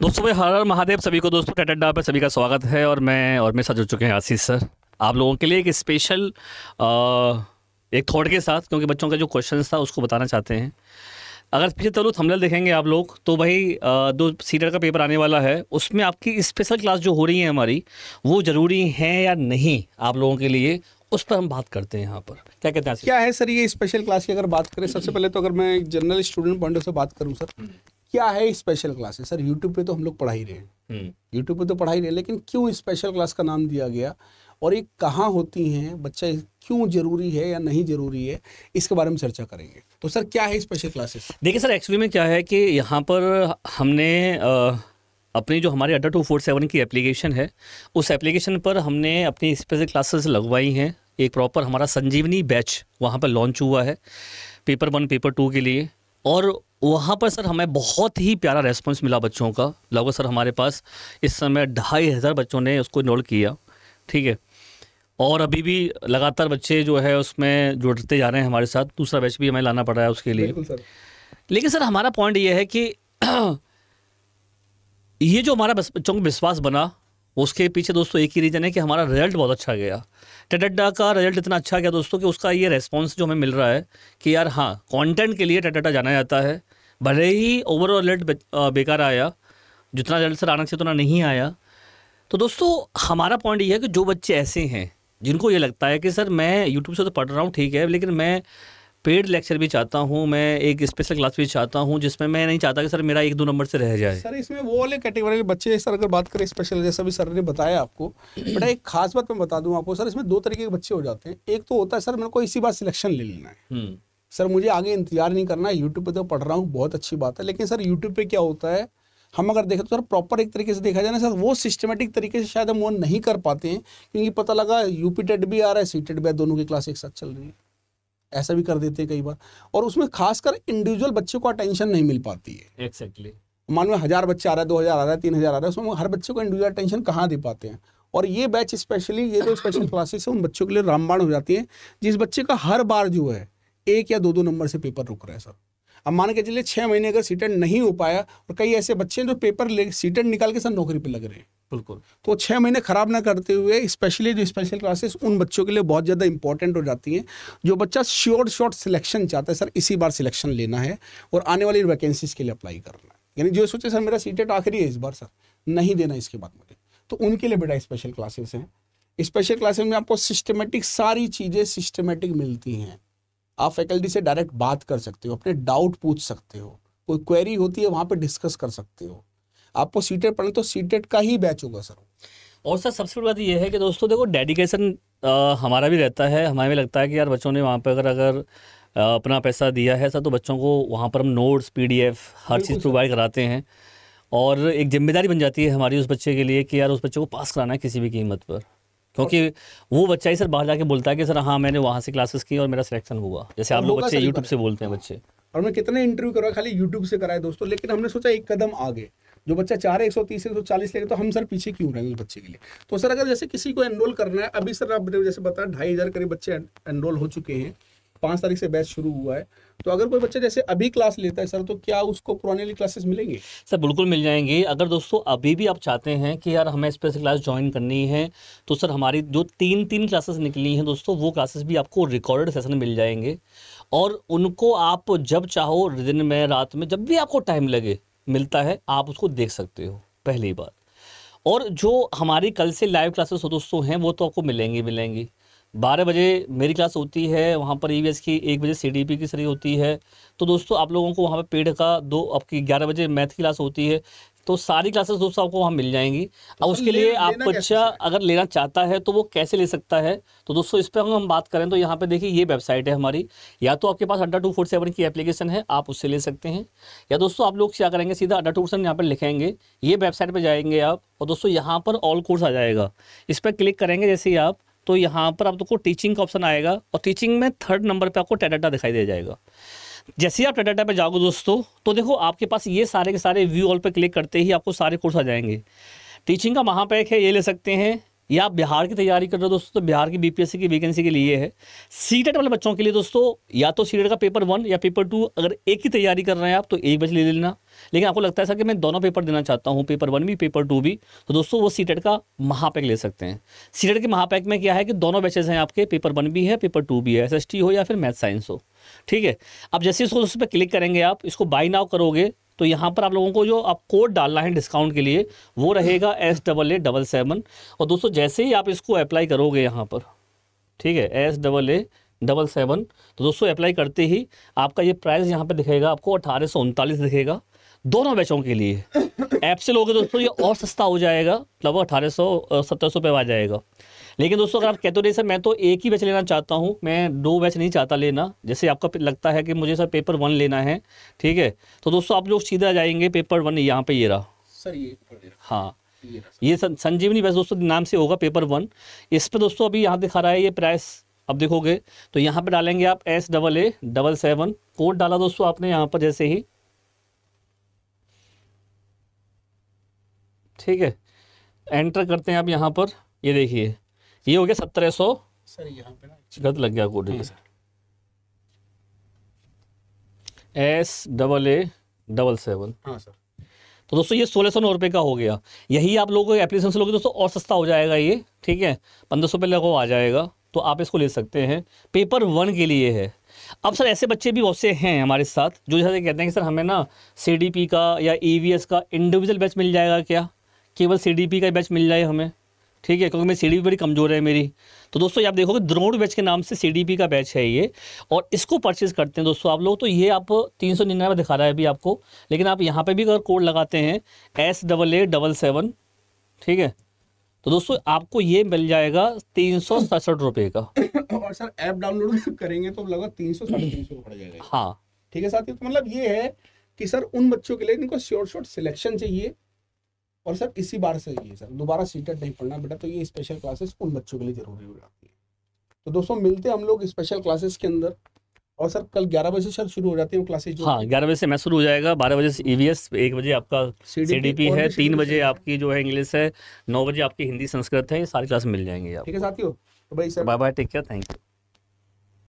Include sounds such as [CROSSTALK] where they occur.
दोस्तों भाई हर हर महादेव सभी को दोस्तों टेटडा पर सभी का स्वागत है और मैं और मेरे साथ जुड़ चुके हैं आशीष सर। आप लोगों के लिए एक स्पेशल एक थॉट के साथ, क्योंकि बच्चों का जो क्वेश्चन था, उसको बताना चाहते हैं। अगर पीछे चलो थंबनेल देखेंगे आप लोग तो भाई दो सीटर का पेपर आने वाला है, उसमें आपकी स्पेशल क्लास जो हो रही है हमारी, वो ज़रूरी है या नहीं आप लोगों के लिए, उस पर हम बात करते हैं यहाँ पर। क्या कहते हैं क्या है सर ये स्पेशल क्लास की अगर बात करें, सबसे पहले तो अगर मैं जनरल स्टूडेंट पॉइंट से बात करूँ, सर क्या है स्पेशल क्लासेस सर यूट्यूब पे तो हम लोग पढ़ा ही रहे हैं। YouTube hmm. पे तो पढ़ा ही रहे लेकिन क्यों स्पेशल क्लास का नाम दिया गया? और ये कहाँ होती हैं? बच्चा क्यों ज़रूरी है या नहीं ज़रूरी है? इसके बारे में चर्चा करेंगे। तो सर क्या है स्पेशल क्लासेस देखिए सर एक्चुअली में क्या है कि यहाँ पर हमने आ, अपनी जो हमारी अड्डा टू फोर सेवन की एप्लीकेशन है उस एप्लीकेशन पर हमने अपनी स्पेशल क्लासेस लगवाई हैं। एक प्रॉपर हमारा संजीवनी बैच वहाँ पर लॉन्च हुआ है पेपर वन पेपर टू के लिए। और वहाँ पर सर हमें बहुत ही प्यारा रेस्पॉन्स मिला बच्चों का। लगभग सर हमारे पास इस समय ढाई हज़ार बच्चों ने उसको इनरोल किया ठीक है? और अभी भी लगातार बच्चे जो है उसमें जुड़ते जा रहे हैं हमारे साथ। दूसरा बैच भी हमें लाना पड़ रहा है उसके लिए। लेकिन सर हमारा पॉइंट ये है कि [CLEARS THROAT] ये जो हमारा बच्चों का विश्वास बना उसके पीछे दोस्तों एक ही रीज़न है कि हमारा रिज़ल्ट बहुत अच्छा गया। टेटडा का रिज़ल्ट इतना अच्छा गया दोस्तों कि उसका ये रेस्पॉन्स जो हमें मिल रहा है कि यार हाँ कंटेंट के लिए टेटडा जाना जाता है। भले ही ओवरऑल रिज़ल्ट बेकार आया, जितना रिज़ल्ट सर आना चाहिए उतना नहीं आया। तो दोस्तों, हमारा पॉइंट ये है कि जो बच्चे ऐसे हैं, जिनको ये लगता है कि सर मैं यूट्यूब से तो पढ़ रहा हूँ, ठीक है, लेकिन मैं पेड लेक्चर भी चाहता हूँ मैं एक स्पेशल क्लास भी चाहता हूँ जिसमें मैं नहीं चाहता कि सर मेरा एक दो नंबर से रह जाए। सर इसमें वो वाले कैटेगरी के बच्चे सर अगर बात करें स्पेशल जैसा भी सर ने बताया आपको बट एक खास बात मैं बता दूँ आपको सर इसमें दो तरीके के बच्चे हो जाते हैं। एक तो होता है सर मेरे को इसी बार सिलेक्शन ले लेना है। हम्म। सर मुझे आगे इंतज़ार नहीं करना है यूट्यूब पर तो पढ़ रहा हूँ बहुत अच्छी बात है लेकिन सर यूट्यूब पर क्या होता है हम अगर देखें तो सर प्रॉपर एक तरीके से देखा जाए ना सर वो सिस्टमेटिक तरीके से शायद हम वो नहीं कर पाते हैं क्योंकि पता लगा यूपी टेट भी आ रहा है सी टेट भी दोनों की क्लास एक साथ चल रही है। ऐसा भी कर देते हैं कई बार। और उसमें खासकर इंडिविजुअल बच्चे को अटेंशन नहीं मिल पाती है। एक्जैक्टली मान लो हज़ार बच्चे आ रहा है दो हज़ार आ रहा है तीन हज़ार आ रहा है उसमें हर बच्चे को इंडिविजुअल अटेंशन कहाँ दे पाते हैं? और ये बैच स्पेशली ये जो स्पेशल क्लासेस है उन बच्चों के लिए रामबाण हो जाती है जिस बच्चे का हर बार जो है एक या दो दो नंबर से पेपर रुक रहा है सर अब मान के चलिए छः महीने अगर सीटेट नहीं हो पाया और कई ऐसे बच्चे हैं जो पेपर ले सीटेंट निकाल के सर नौकरी पर लग रहे हैं। बिल्कुल। तो छः महीने खराब ना करते हुए स्पेशली जो स्पेशल क्लासेस उन बच्चों के लिए बहुत ज़्यादा इंपॉर्टेंट हो जाती हैं। जो बच्चा श्योर शॉर्ट सिलेक्शन चाहता है, सर, इसी बार सिलेक्शन लेना है और आने वाली वैकेंसीज के लिए अप्लाई करना है। यानी जो सोचे, सर, मेरा सीटेट आखिरी है इस बार, सर, नहीं देना इसके बाद मुझे। तो उनके लिए बेटा स्पेशल क्लासेस हैं। स्पेशल क्लासेस में आपको सिस्टमेटिक सारी चीज़ें सिस्टमेटिक मिलती हैं। आप फैकल्टी से डायरेक्ट बात कर सकते हो, अपने डाउट पूछ सकते हो। कोई क्वेरी होती है, वहाँ पर डिस्कस कर सकते हो। आपको सीटेड पढ़ना तो सीटेट का ही बैच होगा सर। और सर सबसे बड़ी बात यह है कि दोस्तों देखो डेडिकेशन हमारा भी रहता है। हमें भी लगता है कि यार बच्चों ने वहाँ पर अगर अगर अपना पैसा दिया है सर तो बच्चों को वहाँ पर हम नोट्स पीडीएफ हर चीज़ प्रोवाइड कराते हैं। और एक ज़िम्मेदारी बन जाती है हमारी उस बच्चे के लिए कि यार उस बच्चे को पास कराना है किसी भी कीमत पर। क्योंकि वो बच्चा ही सर बाहर जाके बोलता है कि सर हाँ मैंने वहाँ से क्लासेस की और मेरा सिलेक्शन हुआ। जैसे आप लोग बच्चे यूट्यूब से बोलते हैं बच्चे। और मैं कितने इंटरव्यू करा खाली यूट्यूब से कराए दोस्तों लेकिन हमने सोचा एक कदम आगे। जो बच्चा चाह रहे एक सौ, तीस, एक सौ चालीस लेके तो हम सर पीछे क्यों रहेंगे उस बच्चे के लिए? तो सर, अगर जैसे किसी को एनरोल करना है, अभी सर आप जैसे बताया ढाई हज़ार करीब बच्चे एनरोल हो चुके हैं। पाँच तारीख से बैच शुरू हुआ है। तो अगर कोई बच्चा जैसे अभी क्लास लेता है सर तो क्या उसको पुराने वाली क्लासेस मिलेंगे? सर, बिल्कुल मिल जाएँगे। अगर दोस्तों, अभी भी आप चाहते हैं कि यार हमें स्पेशल क्लास ज्वाइन करनी है तो सर हमारी जो तीन तीन क्लासेस निकली हैं दोस्तों, वो क्लासेस भी आपको रिकॉर्डेड सेशन मिल जाएँगे। और उनको आप जब चाहो दिन में, रात में, जब भी आपको टाइम लगे मिलता है, आप उसको देख सकते हो, पहली बार और जो हमारी कल से लाइव क्लासेस हो दोस्तों हैं, वो तो आपको मिलेंगी मिलेंगी। बारह बजे मेरी क्लास होती है, वहाँ पर ईवीएस की एक बजे सीडीपी की सरी होती है। तो दोस्तों, आप लोगों को वहाँ पर पेड का दो, आपकी ग्यारह बजे मैथ की क्लास होती है। तो सारी क्लासेस दोस्तों आपको वहाँ मिल जाएँगी। अब उसके लिए आप बच्चा अगर लेना चाहता है तो वो कैसे ले सकता है? तो दोस्तों इस पर हम बात करें तो यहाँ पे देखिए ये वेबसाइट है हमारी। या तो आपके पास अड्डा टू फोर सेवन की एप्लीकेशन है आप उससे ले सकते हैं। या दोस्तों आप लोग क्या करेंगे सीधा अड्डा टू फोर यहाँ पर लिखेंगे। ये वेबसाइट पर जाएँगे आप और दोस्तों यहाँ पर ऑल कोर्स आ जाएगा। इस पर क्लिक करेंगे जैसे ही आप तो यहाँ पर आपको टीचिंग का ऑप्शन आएगा और टीचिंग में थर्ड नंबर पर आपको टेडाटा दिखाई दे जाएगा। जैसे ही आप टेडाटा पे जाओगे दोस्तों तो देखो आपके पास ये सारे के सारे व्यू ऑल पर क्लिक करते ही आपको सारे कोर्स आ जाएँगे। टीचिंग का महापैक है, ये ले सकते हैं। या आप बिहार की तैयारी कर रहे हो दोस्तों तो बिहार की बीपीएससी की वैकेंसी के लिए है। सीटेट वाले बच्चों के लिए दोस्तों, या तो सीटेट का पेपर वन या पेपर टू अगर एक की तैयारी कर रहे हैं आप तो एक बजे ले लेना। लेकिन आपको लगता है सर कि मैं दोनों पेपर देना चाहता हूँ पेपर वन भी पेपर टू भी तो दोस्तों वो सीटेट का महापैक ले सकते हैं। सीटेट के महापैक में क्या है कि दोनों बैचेज हैं आपके पेपर वन भी है पेपर टू भी है एसएसटी हो या फिर मैथ साइंस हो। ठीक है? अब जैसे इसको उस पर क्लिक करेंगे आप, इसको बाई नाउ करोगे तो यहाँ पर आप लोगों को जो आप कोड डालना है डिस्काउंट के लिए, वो रहेगा S double A double seven और दोस्तों, जैसे ही आप इसको अप्लाई करोगे यहाँ पर, ठीक है? S double A double seven तो दोस्तों अप्लाई करते ही आपका ये प्राइस यहाँ पर दिखेगा, आपको अठारह सौ उनतालीस दिखेगा। दोनों बैचों के लिए। ऐप से लोगे दोस्तों ये और सस्ता हो जाएगा। लगभग अठारह सौ सत्तर सौ रुपये आ जाएगा। लेकिन दोस्तों अगर आप कहते हो नहीं सर मैं तो एक ही बैच लेना चाहता हूँ। मैं दो बैच नहीं चाहता लेना। जैसे आपका लगता है कि मुझे सर पेपर वन लेना है ठीक है? तो दोस्तों आप लोग सीधा जाएँगे पेपर वन यहाँ पे ये रहा। सर ये हाँ। ये संजीवनी बैच दोस्तों नाम से होगा पेपर वन। इस पर दोस्तों अभी यहाँ दिखा रहा है ये प्राइस। अब देखोगे तो यहाँ पे डालेंगे आप S double A double seven. Code डाला दोस्तों आपने यहाँ पर जैसे ही। ठीक है। एंटर करते हैं आप यहाँ पर। ये देखिए ये हो गया सत्रह सौ। सर यहाँ पे ना गलत लग गया कोड हाँ, S double A double seven हाँ सर। तो दोस्तों ये सोलह सौ नौ रुपये का हो गया। यही आप लोगों को एप्लीकेशन से लोगे दोस्तों और सस्ता हो जाएगा ये। ठीक है? पंद्रह सौ रुपये लगो आ जाएगा। तो आप इसको ले सकते हैं। पेपर वन के लिए है। अब सर ऐसे बच्चे भी बहुत से हैं हमारे साथ जो जैसे कहते हैं कि सर हमें ना सीडीपी का या ईवीएस का इंडिविजुअल बैच मिल जाएगा क्या? केवल सीडीपी का बैच मिल जाए हमें। ठीक है क्योंकि मेरी सी बड़ी कमज़ोर है मेरी। तो दोस्तों आप देखोगे द्रोण बैच के नाम से सीडीपी का बैच है ये और इसको परचेज़ करते हैं दोस्तों। आप लोग तो ये आप तीन सौ निन्यानवे दिखा रहा है अभी आपको लेकिन आप यहाँ पे भी अगर कोड लगाते हैं S double A double seven ठीक है? तो दोस्तों आपको ये मिल जाएगा तीन सौ सड़सठ रुपये का। [COUGHS] और सर ऐप डाउनलोड [LAUGHS] करेंगे तो लगभग तीन सौ साढ़े तीन सौ पड़ जाएगा। हाँ। ठीक है साथी तो मतलब ये है कि सर उन बच्चों के लिए इनको शॉर्ट शॉर्ट सिलेक्शन चाहिए। और सर इसी बार से ये सर दोबारा सीटेड नहीं पढ़ना बेटा तो ये स्पेशल क्लासेस उन बच्चों के लिए ज़रूरी हो जाती है। तो दोस्तों मिलते हैं हम लोग स्पेशल क्लासेस के अंदर। और सर कल 11 बजे सर शुरू हो जाती है क्लासेस जो हाँ ग्यारह बजे से मैथ शुरू हो जाएगा बारह बजे से ईवीएस एक बजे आपका सीडीपी है तीन बजे आपकी जो है इंग्लिश है नौ बजे आपकी हिंदी संस्कृत है ये सारी क्लास मिल जाएँगे ठीक है साथियों। तो भाई sir bye bye take care thank you